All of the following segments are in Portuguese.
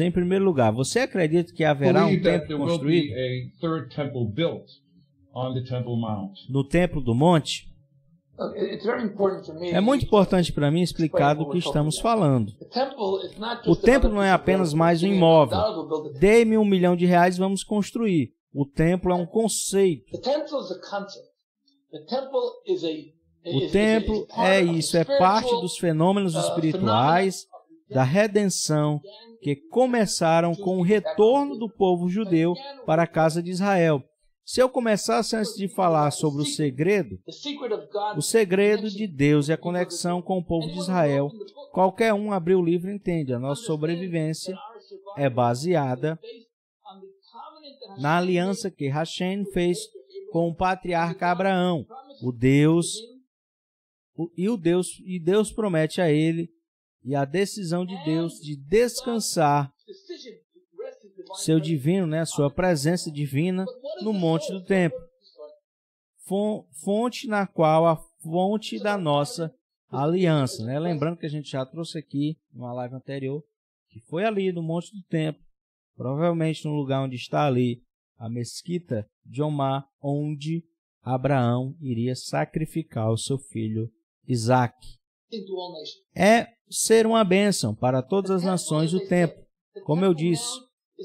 em primeiro lugar, você acredita que haverá um believe that templo there will be construído a third temple built on the Temple Mount. no templo do monte? Look, it- it's very important for me. É muito importante para mim explicar do que estamos falando. The temple is not O templo não é apenas mais um imóvel. Dê-me um milhão de reais e vamos construir. O templo é um conceito. The temple is a concept. The temple is a O templo é isso, é parte spiritual, dos fenômenos uh, espirituais da redenção que começaram com o retorno do povo judeu para a casa de Israel. Se eu começasse antes de falar sobre o segredo, o segredo de Deus e a conexão com o povo de Israel, qualquer um abrir o livro entende. A nossa sobrevivência é baseada na aliança que Hashem fez com o patriarca Abraão, o Deus e o Deus e Deus promete a ele e a decisão de Deus de descansar seu divino, né, sua presença divina no monte do templo, Fon- fonte na qual a fonte da nossa aliança, né? Lembrando que a gente já trouxe aqui numa live anterior que foi ali no monte do templo, provavelmente no lugar onde está ali a mesquita de Omar, onde Abraão iria sacrificar o seu filho Isaac. É ser uma bênção para todas as nações o templo. Como eu disse,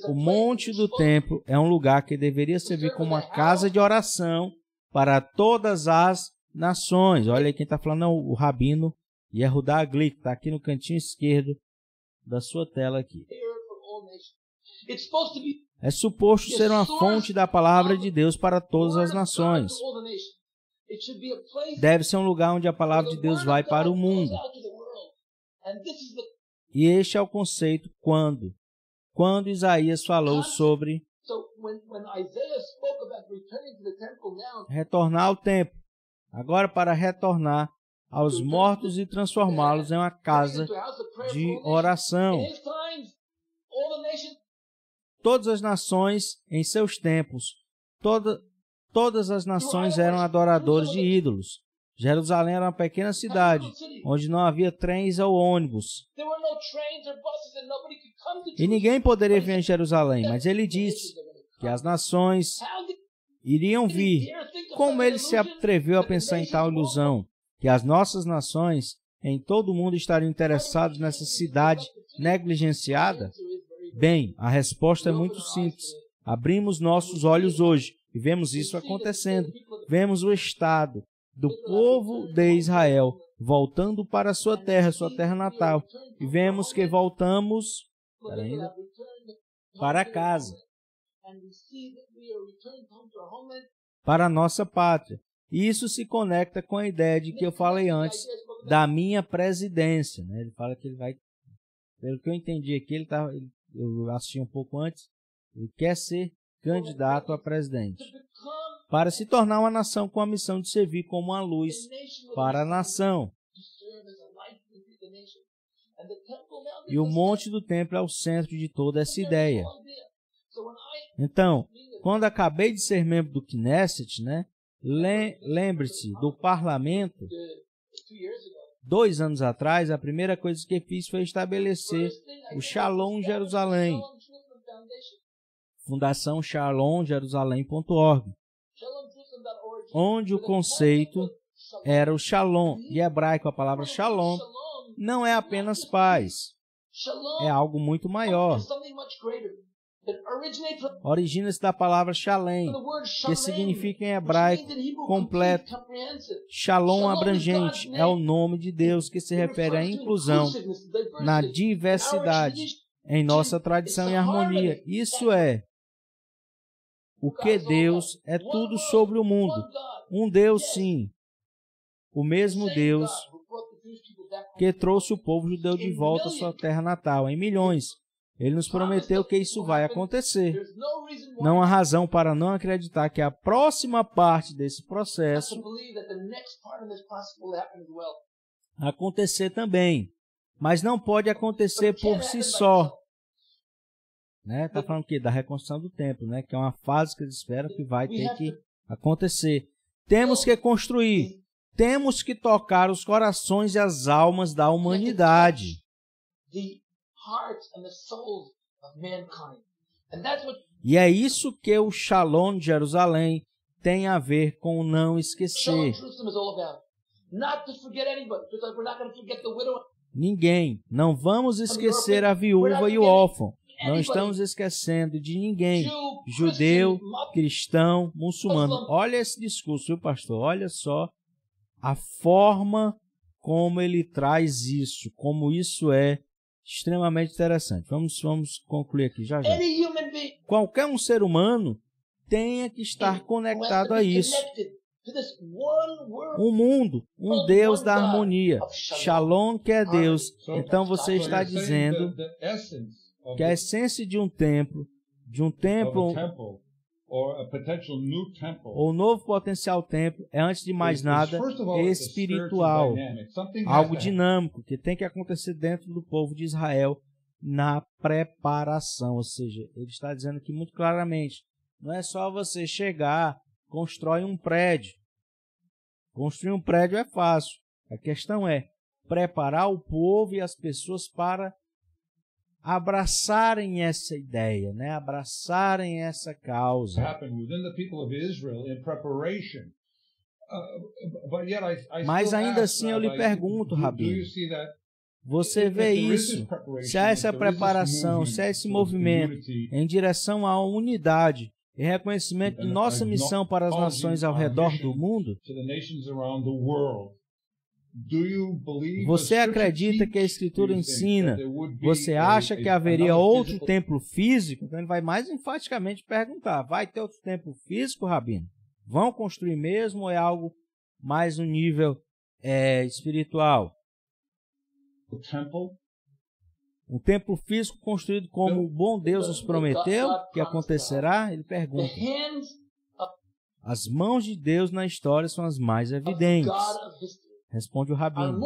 o monte do templo é um lugar que deveria servir como uma casa de oração para todas as nações. Olha aí quem está falando é o Rabino Yehudá Glick, está aqui no cantinho esquerdo da sua tela aqui. É suposto ser uma fonte da palavra de Deus para todas as nações. Deve ser um lugar onde a palavra de Deus vai para o mundo. E este é o conceito quando. Quando Isaías falou sobre retornar ao templo. Agora, para retornar aos mortos e transformá-los em uma casa de oração. Todas as nações em seus tempos, toda, todas as nações eram adoradores de ídolos. Jerusalém era uma pequena cidade, onde não havia trens ou ônibus. E ninguém poderia vir em Jerusalém, mas ele disse que as nações iriam vir. Como ele se atreveu a pensar em tal ilusão? Que as nossas nações em todo o mundo estariam interessadas nessa cidade negligenciada? Bem, a resposta é muito simples. Abrimos nossos olhos hoje e vemos isso acontecendo. Vemos o estado do povo de Israel voltando para a sua terra, sua terra natal. E vemos que voltamos ainda, para casa, para a nossa pátria. E isso se conecta com a ideia de que eu falei antes da minha presidência. Né? Ele fala que ele vai. Pelo que eu entendi aqui, ele ele- eu assisti um pouco antes. Ele quer ser candidato a presidente. Para se tornar uma nação com a missão de servir como uma luz para a nação. E o monte do templo é o centro de toda essa ideia. Então, quando acabei de ser membro do Knesset, né? le- Lembre-se do parlamento. Dois anos atrás, a primeira coisa que fiz foi estabelecer o Shalom Jerusalém. Fundação shalomjerusalém.org, ShalomJerusalem.org. onde o conceito era o Shalom. Em hebraico, a palavra Shalom Shalom. não é apenas paz, Shalom é algo muito maior. Origina-se da palavra Shalem, que significa em hebraico completo. Shalom abrangente é o nome de Deus que se refere à inclusão na diversidade, em nossa tradição e harmonia. Isso é o que Deus é tudo sobre o mundo. Um Deus, sim. O mesmo Deus que trouxe o povo judeu de volta à sua terra natal, em milhões. Ele nos prometeu que isso vai acontecer. Não há razão para não acreditar que a próxima parte desse processo acontecer também. Mas não pode acontecer por si só. Né? Tá falando que da reconstrução do templo, né? Que é uma fase que eles esperam que vai ter que acontecer. Temos que construir. Temos que tocar os corações e as almas da humanidade. E é isso que o Shalom de Jerusalém tem a ver com não esquecer. Ninguém. Não vamos esquecer a viúva e o órfão. Não estamos esquecendo de ninguém. Judeu, cristão, muçulmano. Olha esse discurso, viu, pastor? Olha só a forma como ele traz isso, como isso é extremamente interessante. Vamos, vamos concluir aqui já já. being Qualquer um ser humano tenha que estar conectado to a isso. Um mundo, um Deus da harmonia. Shalom que é Deus. Então você so está dizendo of, que a the, essência de um templo, de um templo a a ou novo potencial templo é antes de mais is- is, nada a espiritual, algo dinâmico que tem que acontecer dentro do povo de Israel na preparação, ou seja, ele está dizendo aqui muito claramente, não é só você chegar, constrói um prédio. Construir um prédio é fácil. A questão é preparar o povo e as pessoas para abraçarem essa ideia, né? Abraçarem essa causa. Uh, Mas ainda assim eu lhe pergunto, Rabino, that Você vê isso? Se há essa preparação, se há esse movimento em direção à unidade e reconhecimento de nossa missão para as nações ao redor do mundo, Você acredita que a Escritura ensina? Você acha que haveria outro templo físico? Então ele vai mais enfaticamente perguntar: vai ter outro templo físico, Rabino? Vão construir mesmo ou é algo mais no nível é, espiritual? Um templo físico construído como o bom Deus nos prometeu, que acontecerá? Ele pergunta. As mãos de Deus na história são as mais evidentes, responde o Rabino.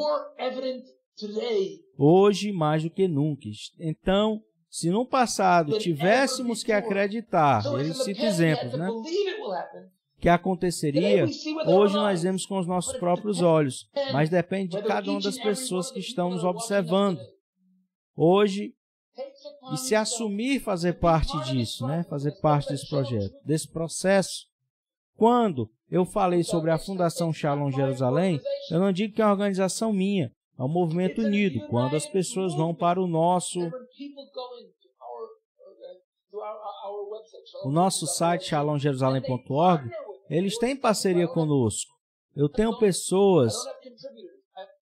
Hoje mais do que nunca. Então, se no passado tivéssemos que acreditar, ele cita exemplos, né? Que aconteceria, hoje nós vemos com os nossos próprios olhos, mas depende de cada uma das pessoas que us observando. Hoje, e se assumir fazer parte disso, né? Fazer parte desse projeto, desse processo. Quando eu falei sobre a Fundação Shalom Jerusalém, eu não digo que é uma organização minha, é um movimento unido. Quando as pessoas vão para o nosso o nosso site shalomjerusalém.org, eles têm parceria conosco. Eu tenho pessoas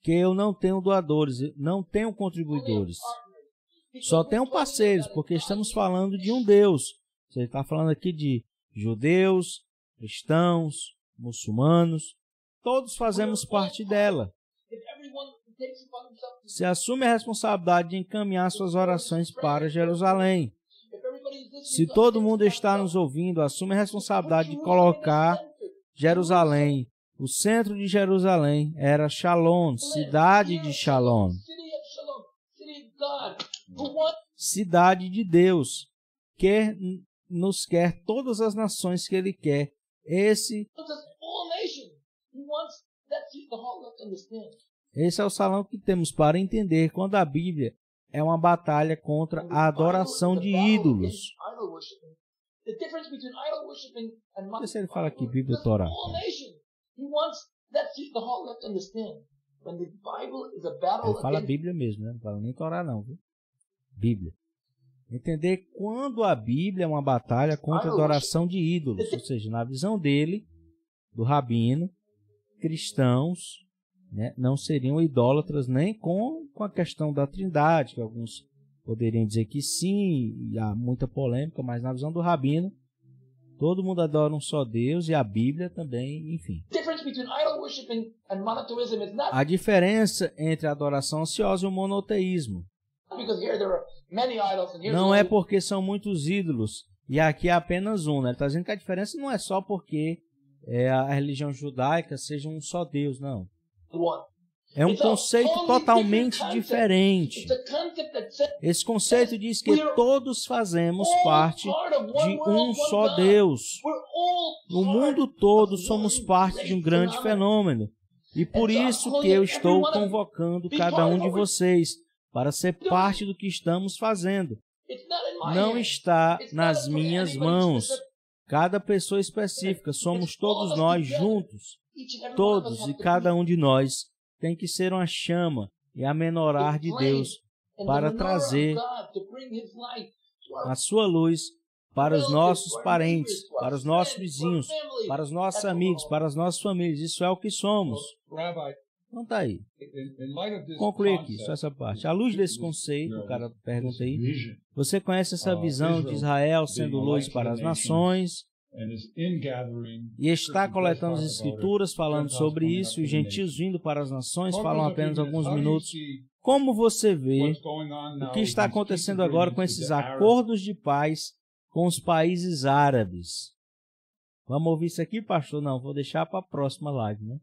que eu não tenho doadores, não tenho contribuidores. Só tenho parceiros, porque estamos falando de um Deus. Você está falando aqui de judeus, cristãos, muçulmanos. Todos fazemos parte dela. Se assume a responsabilidade de encaminhar suas orações para Jerusalém. Se to todo mundo está nos ouvindo, assume a responsabilidade de colocar Jerusalém. O centro de Jerusalém era Shalom, cidade de Shalom, cidade de Deus, que nos quer todas as nações que Ele quer. Esse, esse é o salão que temos para entender quando a Bíblia é uma batalha contra a adoração de ídolos. Por se ele fala aqui Bíblia That's Torá? a Ele fala against Bíblia mesmo, né? Não fala nem Torá não, viu? Bíblia. Entender quando a Bíblia é uma batalha contra a adoração de ídolos, ou seja, na visão dele, do rabino, cristãos né, não seriam idólatras nem com, com a questão da trindade, que alguns poderiam dizer que sim, e há muita polêmica, mas na visão do rabino, todo mundo adora um só Deus e a Bíblia também, enfim. A diferença entre a adoração ansiosa e o monoteísmo não é porque são muitos ídolos e aqui é apenas um, né? Ele está dizendo que a diferença não é só porque é, a religião judaica seja um só Deus, não. É um conceito totalmente diferente. Esse conceito diz que todos fazemos parte de um só. Deus. No mundo todo somos parte de um grande fenômeno. E por isso que eu estou convocando cada um de vocês para ser parte do que estamos fazendo. Não está nas in minhas mãos. Cada pessoa específica, somos todos nós juntos. Todos e cada um de nós tem que ser uma chama e a menorar de Deus para trazer a sua luz para os nossos parentes, para os nossos vizinhos, para os nossos amigos, para as nossas famílias. Isso é o que somos. Então tá aí. Concluir aqui, só essa parte. À luz desse conceito, o cara pergunta aí, você conhece essa visão de Israel sendo luz para as nações e está coletando as escrituras falando sobre isso e the gentios vindo para as nações falam apenas alguns minutos. Como você vê o que está acontecendo agora com esses acordos de paz com os países árabes? Vamos ouvir isso aqui, pastor? Não, vou deixar para a próxima live, né?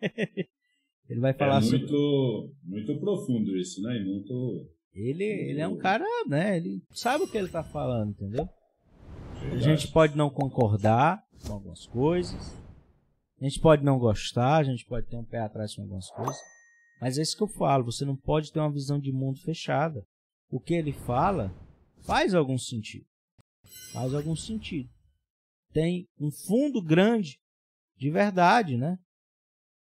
Ele vai falar é sobre. muito, muito profundo isso, né? E muito. Ele, ele é um cara, né? Ele sabe o que ele está falando, entendeu? A verdade. gente pode não concordar com algumas coisas, a gente pode não gostar, a gente pode ter um pé atrás com algumas coisas, mas é isso que eu falo, você não pode ter uma visão de mundo fechada. O que ele fala faz algum sentido. Faz algum sentido. Tem um fundo grande de verdade, né?